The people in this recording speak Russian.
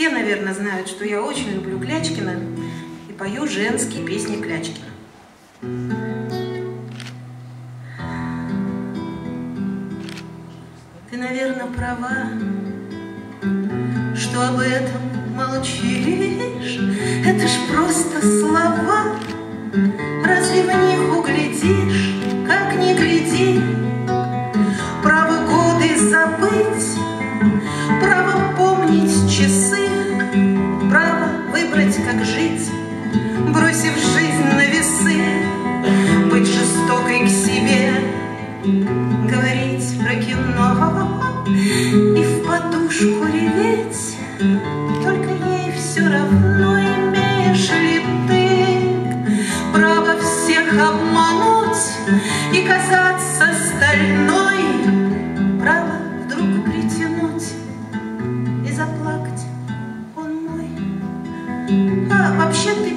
Все, наверное, знают, что я очень люблю Клячкина и пою женские песни Клячкина. Ты, наверное, права, что об этом молчишь. Это ж просто слова, разве в них углядишь, как не гляди? Право годы забыть, право помнить часы, подушку реветь. Только ей все равно, имеешь ли ты право всех обмануть и казаться стальной, право вдруг притянуть и заплакать он мой. А вообще ты